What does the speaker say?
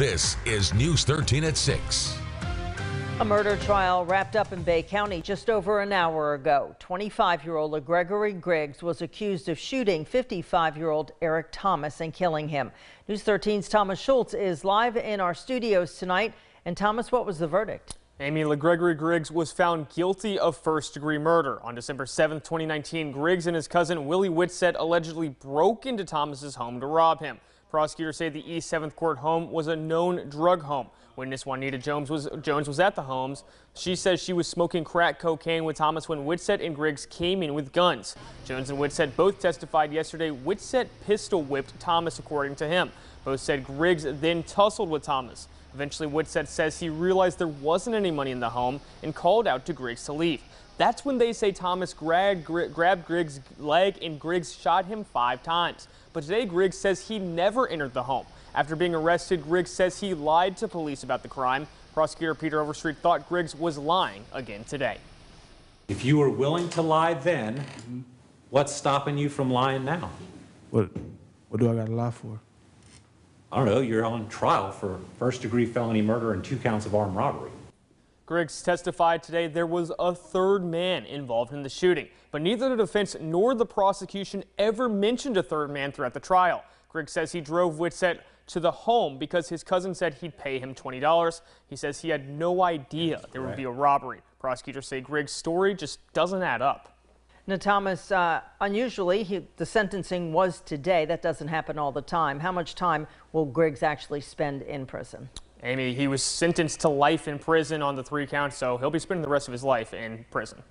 This is News 13 at 6. A murder trial wrapped up in Bay County just over an hour ago. 25-year-old Gregory Grigges was accused of shooting 55-year-old Eric Thomas and killing him. News 13's Thomas Schultz is live in our studios tonight. And Thomas, what was the verdict? Amy LaGregory Grigges was found guilty of first-degree murder. On December 7, 2019, Grigges and his cousin Willie Whitsett allegedly broke into Thomas's home to rob him. Prosecutors say the East 7th Court home was a known drug home. Witness Juanita Jones was, Jones was at the homes. She says she was smoking crack cocaine with Thomas when Whitsett and Grigges came in with guns. Jones and Whitsett both testified yesterday Whitsett pistol whipped Thomas, according to him. Both said Grigges then tussled with Thomas. Eventually, Whitsett says he realized there wasn't any money in the home and called out to Grigges to leave. That's when they say Thomas grabbed, grabbed Grigges' leg and Grigges shot him five times. But today, Grigges says he never entered the home. After being arrested, Grigges says he lied to police about the crime. Prosecutor Peter Overstreet thought Grigges was lying again today. If you were willing to lie then, what's stopping you from lying now? What, what do I got to lie for? I don't know, you're on trial for first degree felony murder and two counts of armed robbery. Grigges testified today there was a third man involved in the shooting, but neither the defense nor the prosecution ever mentioned a third man throughout the trial. Grigges says he drove Whitsett to the home because his cousin said he'd pay him $20. He says he had no idea there would be a robbery. Prosecutors say Grigges' story just doesn't add up. Now, Thomas, uh, unusually, he, the sentencing was today. That doesn't happen all the time. How much time will Grigges actually spend in prison? Amy, he was sentenced to life in prison on the three counts, so he'll be spending the rest of his life in prison.